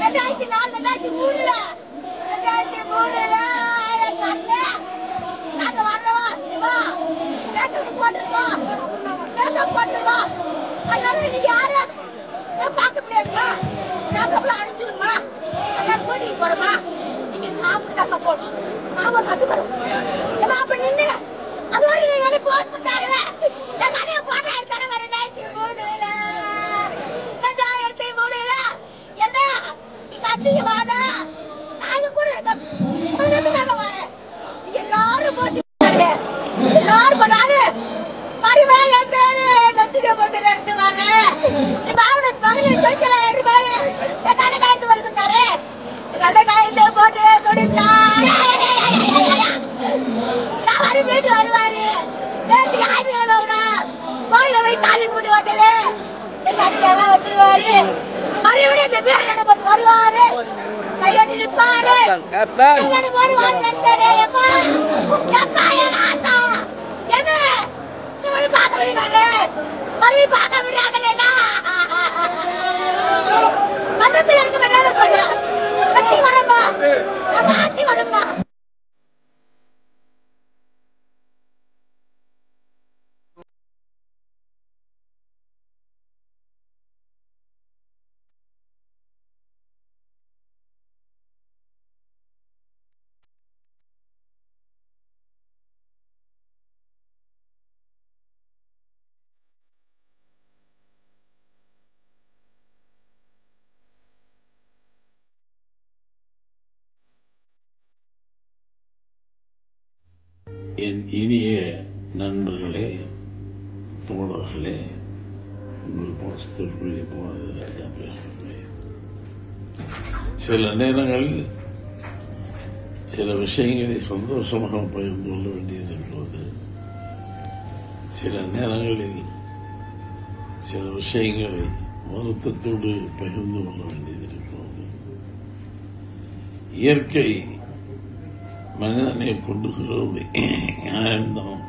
ரெண்டாயிரத்தி நாலு ரெண்டாயிரத்தி மூணுல. ரெண்டாயிரத்தி மூணுல நாங்க வரலாம் வா அதனால நீங்க பார்க்க முடியாது மேக்கப்லாம் அடிச்சிருமா அதனால கூட்டிட்டு போறோமா? நீங்க சாப்பிட்டாங்க போகணும். நாம பார்த்து போறோம் ஏமா அப்ப நின்று அது ஒரு வேலை போஸ்ட் பண்ணாருல நான் நிறைய போட்டோ எடுத்தாரு ரெண்டாயிரத்தி மூணுல. ரெண்டாயிரத்தி மூணுல. என்ன நீங்க அத்திய வாடா. நாங்க கூட இருக்கோம் உங்களை நம்பி தாங்க வரேன் எல்லாரும் போஸ்ட் பண்ணாரு எல்லாரும் பண்ணாரு மறுபடியும் என் பேரு லட்சுமி பத்திர இருந்து வரேன் மாவட்ட மகளிர் தொழிற்சாலை ரெண்டு பேரு என் கடை காய்த்து வருகிறாரு கடை காய்த்து போட்டு கொடுத்தாரு நான் வரும் வீட்டு வருவாரு நேற்றுக்கு ஆயிரத்தி கோயில போய் சாமி கும்பிட்டு வந்தது எங்க அண்ணன் வந்துருவாரு மறுபடியும் இந்த பேர் கடை போட்டு வருவாரு. கையெட்டி நிற்பாரு ஆசா என்ன மறுபடியும் பார்க்க முடியாது மறுபடியும் பார்க்க முடியாதுல்ல மன்றத்தில் இருக்க வேண்டாம் சொல்றேன் கட்சி வரமா? நம்ம ஆட்சி வருமா? என் இனிய நண்பர்களே தோழர்களே உங்கள் பாஸ்தர்களை பேசுகிறேன். சில நேரங்களில் சில விஷயங்களை சந்தோஷமாக பகிர்ந்து கொள்ள வேண்டியது இருக்கிறது சில நேரங்களில் சில விஷயங்களை வருத்தத்தோடு பகிர்ந்து கொள்ள வேண்டியது இருக்கிறது இயற்கை மனிதனை கொண்டுகிறது நியாயம்தான்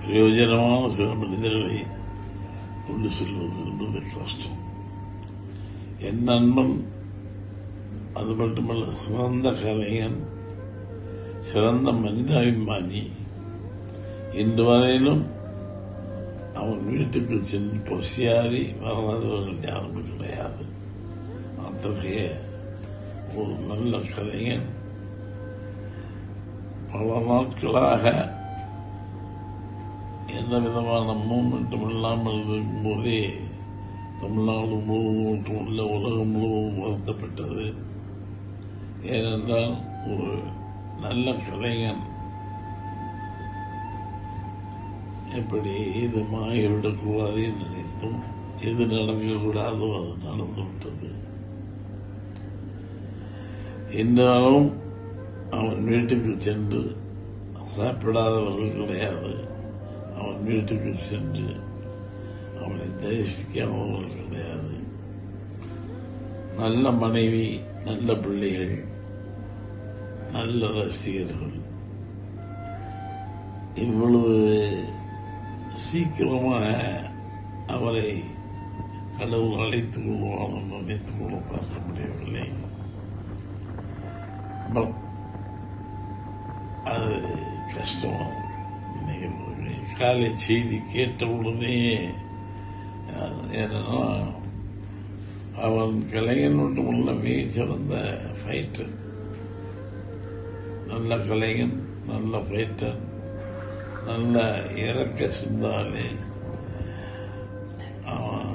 பிரயோஜனமான சில மனிதர்களை கொண்டு செல்வது என்பது கஷ்டம் என் நண்பன் அது மட்டுமல்ல சிறந்த கலைஞன் சிறந்த மனிதாபிமானி இன்று வரையிலும் அவன் வீட்டுக்கு சென்று பசியாரி வராதவர்கள் யாரும் கிடையாது அத்தகைய ஒரு நல்ல கலைஞன் பல நாட்களாக எந்த விதமான மூமெண்ட்டும் இல்லாமல் இருக்கும்போதே தமிழ்நாடு முழுவதும் மட்டுமல்ல உலகம் முழுவதும் வருத்தப்பட்டது. ஏனென்றால் ஒரு நல்ல கலைஞன் எப்படி இது மாறிவிடக்கூடாது நினைத்தும் எது நடக்கக்கூடாதோ அது நடந்து விட்டது என்றாலும் அவன் வீட்டுக்கு சென்று சாப்பிடாதவர்கள் கிடையாது. அவன் வீட்டுக்கு சென்று அவனை தரிசிக்காதவர்கள் கிடையாது. நல்ல மனைவி நல்ல பிள்ளைகள் நல்ல ரசிகர்கள். இவ்வளவு சீக்கிரமாக அவரை கடவுள் அழைத்துக் கொள்வான் என்று நினைத்துக் கொள்ள பார்க்க முடியவில்லை. பட் அது கஷ்டம். இன்னைக்கு காலை செய்தி கேட்ட உடனே என்னன்னா அவன் கலைஞன் மட்டுமல்ல மிக சிறந்த ஃபைட்டர் நல்ல கலைஞன் நல்ல ஃபைட்டர் நல்ல இறக்க சிந்தாலே அவன்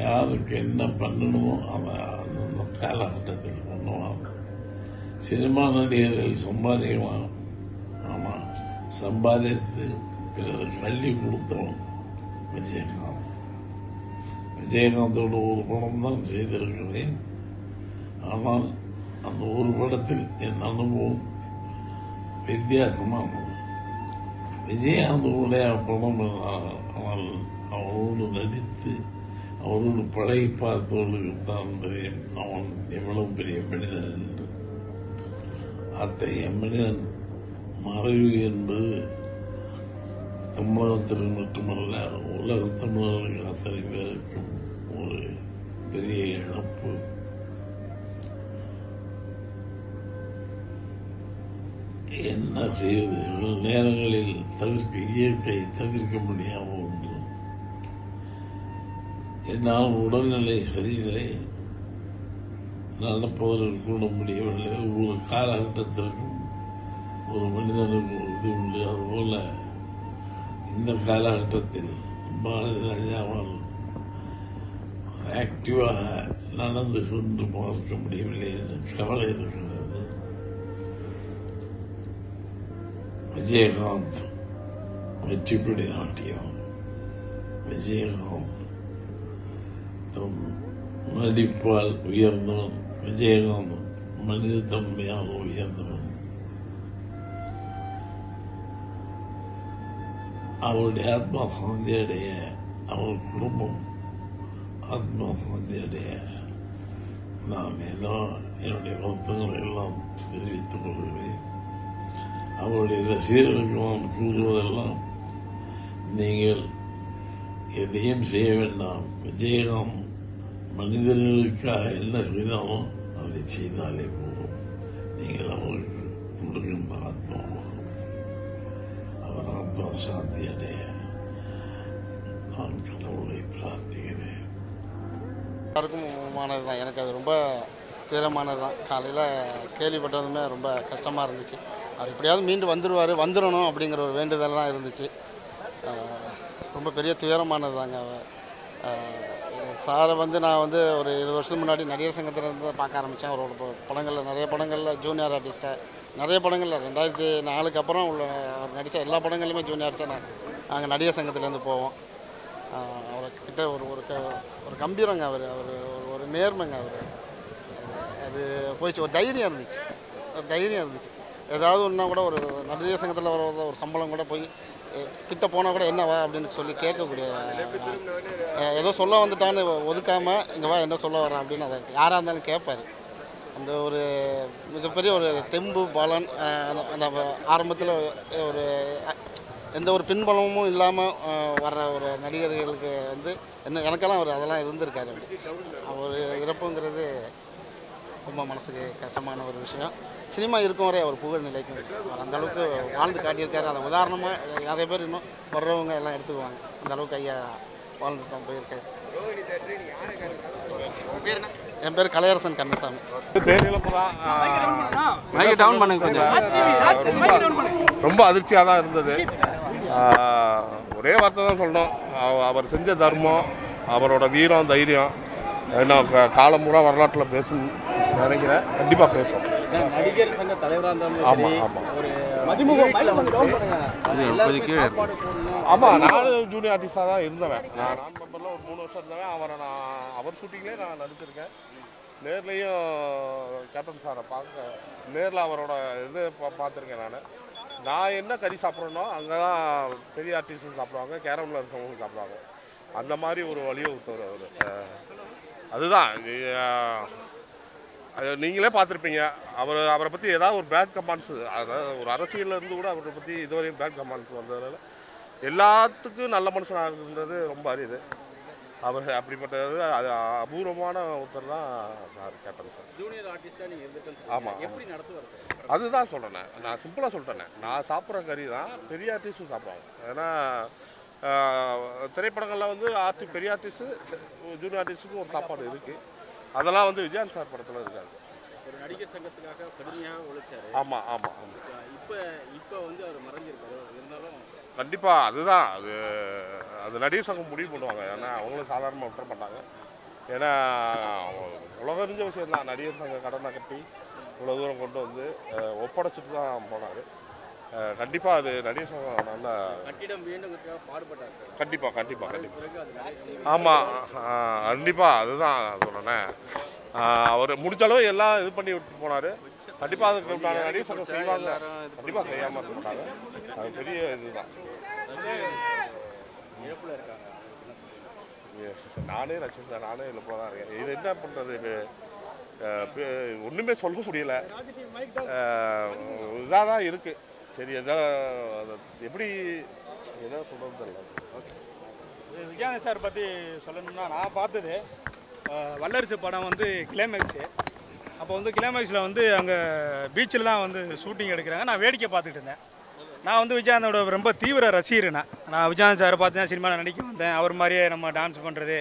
யாருக்கு என்ன பண்ணணுமோ அவன் அந்த காலகட்டத்தில் பண்ணுவான். சினிமா நடிகர்கள் சம்பாதிக்குவான். சம்பாதித்து பிறருக்கு அள்ளி கொடுத்தவன் விஜயகாந்த். விஜயகாந்தோட ஒரு படம் தான் செய்திருக்கிறேன். ஆனால் அந்த ஒரு படத்தில் என் அனுபவம் வித்தியாசமானது. விஜயகாந்தோடைய படம் ஆனால் அவரோடு நடித்து அவரோடு பழகி பார்த்தவர்களுக்கு தான் தெரியும் அவன் எவ்வளவு பெரிய மனிதன் என்று. அத்தகைய மனிதன் மறைவு என்பது தமிழகத்தில் மட்டுமல்ல உலக தமிழர்கள் அத்தனை பேருக்கும் ஒரு பெரிய இழப்பு. என்ன செய்வது? சில நேரங்களில் தவிர்க்க இயற்கை தவிர்க்க முடியாத ஒன்று என்னால் உடல்நிலை சரியில்லை. நடப்பதற்கு கூட முடியவில்லை. ஒரு காலகட்டத்திற்கும் ஒரு மனிதனுக்கு உறுதி இது உண்டு. அதுபோல இந்த காலகட்டத்தில் பாரதி ராஜாவால் ஆக்டிவாக நடந்து சென்று பார்க்க முடியவில்லை என்று கவலை இருக்கிறது விஜயகாந்த் வெற்றிப்படி நாட்டியம் விஜயகாந்த் தம் நடிப்பால் உயர்ந்தவன். விஜயகாந்த் மனித தன்மையாக உயர்ந்தவன். அவருடைய ஆத்மா சாந்தி அடைய அவர் குடும்பம் ஆத்மா சாந்தி அடைய நான் எல்லாம் என்னுடைய வருத்தங்களை எல்லாம் தெரிவித்துக் கொள்கிறேன். அவருடைய ரசிகர்களுக்கு நான் கூறுவதெல்லாம் நீங்கள் எதையும் செய்ய வேண்டாம். விஜயகாந்த் மனிதர்களுக்காக என்ன செய்தாலும் அதை செய்தாலே போதும். நீங்கள் அவர்களுக்கு கொடுக்கின்ற ஆத்மாவாகும். ஆத்மா சாந்தி அடைய நான் கடவுளை பிரார்த்திக்கிறேன் எல்லாருக்கும் மானது தான் எனக்கு அது ரொம்ப தீரமானது தான் காலையில் கேள்விப்பட்டதுமே ரொம்ப கஷ்டமாக இருந்துச்சு. அவர் எப்படியாவது மீண்டு வந்துடுவார் வந்துடணும் அப்படிங்கிற ஒரு வேண்டுதல் தான் இருந்துச்சு ரொம்ப பெரிய துயரமானது தாங்க அவர் சாரை வந்து நான் வந்து ஒரு இருபது வருஷத்துக்கு முன்னாடி நடிகர் சங்கத்தில் இருந்து பார்க்க ஆரம்பித்தேன் அவரோட படங்களில் நிறைய படங்களில் ஜூனியர் ஆர்டிஸ்ட்டாக நிறைய படங்களில் ரெண்டாயிரத்தி நாலுக்கு அப்புறம் உள்ள அவர் நடித்த எல்லா படங்களையுமே ஜூனியர் ஆர்டிஸ்டாக நான் நாங்கள் நடிகர் சங்கத்துலேருந்து போவோம். ஆஹ் அவர்கிட்ட ஒரு ஒரு க ஒரு கம்பீரங்க அவர் அவர் ஒரு ஒரு நேர்மைங்க அவர். அது போயிடுச்சு. ஒரு தைரியம் இருந்துச்சு. ஒரு தைரியம் இருந்துச்சு. ஏதாவது ஒன்றா கூட ஒரு நடிகர் சங்கத்தில் வர ஒரு சம்பளம் கூட போய் கிட்ட போனால் கூட என்னவா அப்படின்னு சொல்லி கேட்கக்கூடிய ஏதோ சொல்ல வந்துட்டான்னு ஒதுக்காமல் இங்கே வா என்ன சொல்ல வரேன் அப்படின்னு அதை யாராக இருந்தாலும் கேட்பாரு. அந்த ஒரு மிகப்பெரிய ஒரு தெம்பு பலன் அந்த- ஆரம்பத்தில் ஒரு எந்த ஒரு பின்பலமும் இல்லாமல் வர்ற ஒரு நடிகர்களுக்கு வந்து என்ன எனக்கெல்லாம் அவர் அதெல்லாம் இருந்திருக்காரு அவர் இறப்புங்கிறது ரொம்ப மனசுக்கு கஷ்டமான ஒரு விஷயம். சினிமா இருக்கும் வரை அவர் புகழ் நிலைக்கும். அவர் அந்த அளவுக்கு வாழ்ந்து காட்டியிருக்காரு. அதை உதாரணமாக நிறைய பேர் இன்னும் வர்றவங்க எல்லாம் எடுத்துக்குவாங்க. அந்த அளவுக்கு ஐயா வாழ்ந்து தான் போயிருக்காரு என் பேர் கலையரசன் கண்ணசாமி. டவுன் பண்ணுங்க கொஞ்சம். ரொம்ப ரொம்ப அதிர்ச்சியாக தான் இருந்தது. ஒரே வார்த்தை தான் சொல்லணும். அவ- அவர் செஞ்ச தர்மம் அவரோட வீரம் தைரியம் இன்னும் க- காலம் பூரா வரலாற்றில் பேசும் நினைக்கிறேன். கண்டிப்பாக பேசும் நடிகர் சங்க தலைவராக இருந்தாலும் ஆமாம் ஆமாம் ஆமாம் நானும் ஜூனியர் ஆர்டிஸ்டாக தான் இருந்தவன். நான் நான் மெம்பரில் ஒரு மூணு வருஷம் இருந்தவன். அவரை நான் அவர் ஷூட்டிங்லேயே நான் நடிச்சிருக்கேன். நேர்லேயும் கேப்டன் சாரை பார்க்க நேரில் அவரோட இது பா- பார்த்துருக்கேன் நான். நான் என்ன கறி சாப்பிட்றேனோ அங்கே தான் பெரிய ஆர்டிஸ்டும் சாப்பிடுவாங்க. கேரமில் இருக்கவங்களும் சாப்பிடுவாங்க. அந்த மாதிரி ஒரு வழிவகுத்தவர் அவர். அதுதான். அது நீங்களே பார்த்துருப்பீங்க. அவர் அவரை பற்றி ஏதாவது ஒரு பேட் கமெண்ட்ஸ் அதாவது ஒரு அரசியல்ல இருந்து கூட அவரை பற்றி இதுவரையும் பேட் கமெண்ட்ஸ் வந்ததுனால எல்லாத்துக்கும் நல்ல மனுஷனாக இருந்தது ரொம்ப அரியுது அவர் அப்படிப்பட்டது அது அபூர்வமான ஒருத்தர் தான் சார் கேப்டன் சார். ஜூனியர் ஆர்டிஸ்டாக நீங்கள் இருந்துட்டு ஆமாம் எப்படி நடத்துவார் அதுதான் சொல்கிறேன் நான் சிம்பிளாக சொல்லிட்டேன் நான் சாப்பிட்ற கறி தான் பெரிய ஆர்டிஸ்ட்டும் சாப்பிடுவாங்க. ஏன்னா திரைப்படங்கள்ல வந்து ஆர்டி பெரிய ஆர்டிஸ்ட்டு ஜூனியர் ஆர்டிஸ்ட்டுக்கும் ஒரு சாப்பாடு இருக்குது அதெல்லாம் வந்து விஜயகாந்த் சார் படத்தில் இருக்காது ஒரு நடிகர் சங்கத்துக்காக கடுமையாக உழைச்சாரு. ஆமாம் ஆமாம் இப்போ இப்போ வந்து அவர் மறைஞ்சிருக்காரு. இருந்தாலும் கண்டிப்பாக அதுதான். அது அது நடிகர் சங்கம் முடிவு பண்ணுவாங்க. ஏன்னா அவங்களும் சாதாரணமாக விட்டுற மாட்டாங்க. ஏன்னா உலக அறிஞ்ச விஷயம் தான் நடிகர் சங்க கடனை கட்டி இவ்வளோ தூரம் கொண்டு வந்து ஒப்படைச்சிட்டு தான் போனார். கண்டிப்பாக அது சங்கம் நல்லா கட்டிடம் பாடுபட்டார். கண்டிப்பாக கண்டிப்பாக கண்டிப்பாக ஆமாம் கண்டிப்பாக அதுதான் சொல்கிறேன் அவர் முடிஞ்ச அளவு எல்லாம் இது பண்ணி விட்டு போனார். கண்டிப்பாக அதுக்கு உண்டான சங்கம் செய்வாங்க கண்டிப்பாக செய்யாமல் இருக்க மாட்டாங்க அது பெரிய இதுதான். நானே ரசிகன் தான். நானே இல்லை தான் இருக்கேன். இது என்ன பண்ணுறது ஒண்ணுமே சொல்ல முடியல. இதாக தான் இருக்கு. சரி அதான் எப்படி என்ன சொல்கிறது தெரியல. ஓகே விஜயானந்த் சார் பற்றி சொல்லணும்னா நான் பார்த்தது வல்லரசு படம் வந்து கிளைமேக்ஸு அப்போ வந்து கிளைமேக்ஸில் வந்து அங்கே பீச்சில் தான் வந்து ஷூட்டிங் எடுக்கிறாங்க. நான் வேடிக்கை பார்த்துட்டு இருந்தேன். நான் வந்து விஜயானந்தோட ரொம்ப தீவிர ரசிகர் நான் நான் விஜயானந்த் சாரை பார்த்து தான் சினிமாவில் நடிக்க வந்தேன். அவர் மாதிரியே நம்ம டான்ஸ் பண்ணுறது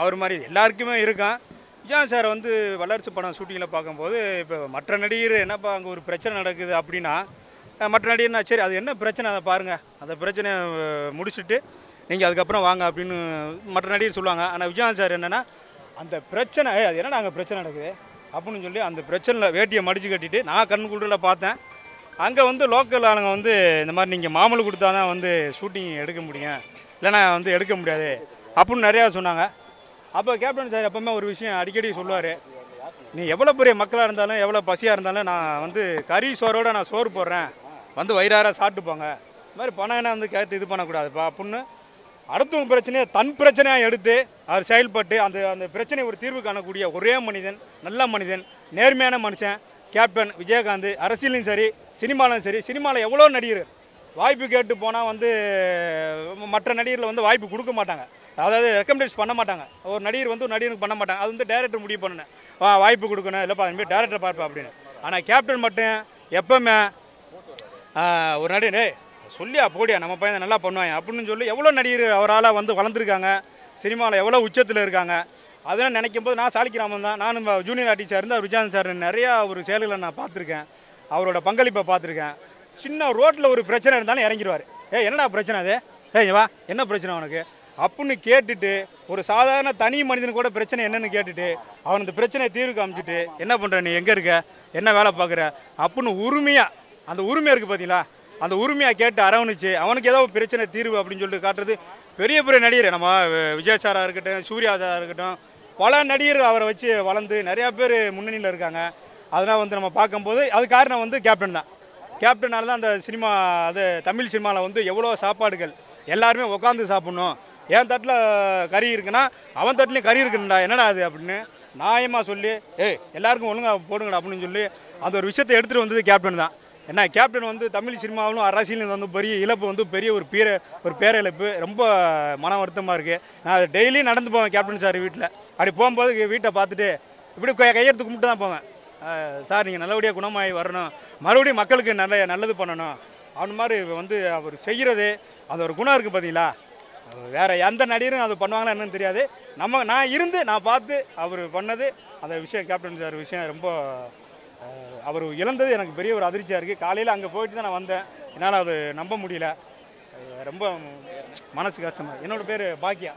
அவர் மாதிரி எல்லாருக்குமே இருக்கான். விஜயானந்த் சார் வந்து வல்லரசு படம் ஷூட்டிங்கில் பார்க்கும்போது இப்போ மற்ற நடிகர் என்னப்பா அங்கே ஒரு பிரச்சனை நடக்குது அப்படின்னா மற்ற நடிகர்னா சரி அது என்ன பிரச்சனை? அதை பாருங்கள் அந்த பிரச்சனையை முடிச்சுட்டு நீங்கள் அதுக்கப்புறம் வாங்க அப்படின்னு மற்ற நடிகர் சொல்லுவாங்க. ஆனால் விஜயகாந்த் சார் என்னென்னா அந்த பிரச்சனை அது என்னடா அங்கே பிரச்சனை நடக்குது? அப்படின்னு சொல்லி அந்த பிரச்சனையில் வேட்டியை மடித்து கட்டிட்டு நான் கண் குளிரில் பார்த்தேன். அங்கே வந்து லோக்கல் ஆளுங்க வந்து இந்த மாதிரி நீங்கள் மாமூல் கொடுத்தா தான் வந்து ஷூட்டிங் எடுக்க முடியும். இல்லைன்னா வந்து எடுக்க முடியாது. அப்படின்னு நிறையா சொன்னாங்க. அப்போ கேப்டன் சார் எப்பவுமே ஒரு விஷயம் அடிக்கடி சொல்லுவார். நீ எவ்வளோ பெரிய மக்களாக இருந்தாலும் எவ்வளோ பசியாக இருந்தாலும் நான் வந்து கறி சோறோடு நான் சோறு போடுறேன். வந்து வயிறார சாப்பிட்டு போங்க இது மாதிரி பணம் என்ன வந்து கேட்டு இது பண்ணக்கூடாதுப்பா அப்படின்னு அடுத்தவங்க பிரச்சனையை தன் பிரச்சனையாக எடுத்து அவர் செயல்பட்டு அந்த அந்த பிரச்சனை ஒரு தீர்வு காணக்கூடிய ஒரே மனிதன் நல்ல மனிதன் நேர்மையான மனுஷன் கேப்டன் விஜயகாந்த். அரசியலையும் சரி சினிமாலையும் சரி சினிமாவில் எவ்வளோ நடிகர்? வாய்ப்பு கேட்டு போனால் வந்து மற்ற நடிகரில் வந்து வாய்ப்பு கொடுக்க மாட்டாங்க. அதாவது ரெக்கமெண்டேஷன் பண்ண மாட்டாங்க. ஒரு நடிகர் வந்து ஒரு நடிகருக்கு பண்ண மாட்டாங்க. அது வந்து டேரக்டர் முடிவு பண்ணணும். வாய்ப்பு கொடுக்கணும். இல்லைப்பா அதுமாதிரி டேரக்டர் பார்ப்பேன் அப்படின்னு. ஆனால் கேப்டன் மட்டும் எப்பவுமே ஒரு நடிகர் சொல்லியா போடியா நம்ம பையன் நல்லா பண்ணுவாங்க அப்படின்னு சொல்லி எவ்வளோ நடிகர் அவரால் வந்து வளர்ந்துருக்காங்க சினிமாவில் எவ்வளோ உச்சத்தில் இருக்காங்க அதெல்லாம் நினைக்கும் போது நான் சாலிக்கிராமன் தான். நானும் ஜூனியர் ஆர்டிஸ்டாக இருந்து அவர் விஜயகாந்த் சார் நிறையா ஒரு செயல்களை நான் பார்த்துருக்கேன். அவரோட பங்களிப்பை பார்த்துருக்கேன். சின்ன ரோட்டில் ஒரு பிரச்சனை இருந்தாலும் இறங்கிடுவார். ஏ என்னடா பிரச்சனை அது? ஏய் வா என்ன பிரச்சனை உனக்கு? அப்படின்னு கேட்டுட்டு ஒரு சாதாரண தனி மனிதனுக்கு கூட பிரச்சனை என்னன்னு கேட்டுட்டு அவன் இந்த பிரச்சனையை தீர்வு காமிச்சிட்டு என்ன பண்ணுற நீ எங்கே இருக்க? என்ன வேலை பார்க்குற? அப்படின்னு உரிமையாக அந்த உரிமை இருக்குது பார்த்தீங்களா அந்த உரிமையாக கேட்டு அரவணிச்சு அவனுக்கு ஏதோ ஒரு பிரச்சனை தீர்வு அப்படின்னு சொல்லிட்டு காட்டுறது பெரிய பெரிய நடிகர். நம்ம வி- இருக்கட்டும் சூர்யா இருக்கட்டும் பல நடிகர் அவரை வச்சு வளர்ந்து நிறையா பேர் முன்னணியில் இருக்காங்க. அதெல்லாம் வந்து நம்ம பார்க்கும்போது அது காரணம் வந்து கேப்டன் தான். கேப்டனால தான் அந்த சினிமா அது தமிழ் சினிமாவில் வந்து எவ்வளோ சாப்பாடுகள் எல்லாருமே உட்காந்து சாப்பிட்ணும். என் தட்டில் கறி இருக்குன்னா அவன் தட்டிலையும் கறி இருக்குண்டா என்னடா அது அப்படின்னு நியாயமாக சொல்லி ஏய் எல்லாருக்கும் ஒழுங்கா போடுங்கடா அப்படின்னு சொல்லி அந்த ஒரு விஷயத்தை எடுத்துகிட்டு வந்தது கேப்டன் தான். என்ன கேப்டன் வந்து தமிழ் சினிமாவிலும் அரசியலும் வந்து பெரிய இழப்பு வந்து பெரிய ஒரு பீர ஒரு பேரிழப்பு. ரொம்ப மன வருத்தமாக இருக்குது நான் டெய்லி நடந்து போவேன் கேப்டன் சார் வீட்டில் அப்படி போகும்போது வீட்டை பார்த்துட்டு இப்படி கையெழுத்து கும்பிட்டு தான் போவேன். சார் நீங்கள் நல்லபடியாக குணமாகி வரணும். மறுபடியும் மக்களுக்கு நல்ல நல்லது பண்ணணும். அவன் மாதிரி வந்து அவர் செய்கிறது அந்த ஒரு குணம் இருக்குது பார்த்தீங்களா வேறு எந்த நடிகரும் அது பண்ணுவாங்களா என்னன்னு தெரியாது. நம்ம நான் இருந்து நான் பார்த்து அவர் பண்ணது அந்த விஷயம் கேப்டன் சார் விஷயம் ரொம்ப அவர் இழந்தது எனக்கு பெரிய ஒரு அதிர்ச்சியாக இருக்குது காலையில் அங்கே போயிட்டு தான் நான் வந்தேன். என்னால் அது நம்ப முடியல. ரொம்ப மனசு கஷ்டமாக என்னோட பேர் பாக்கியா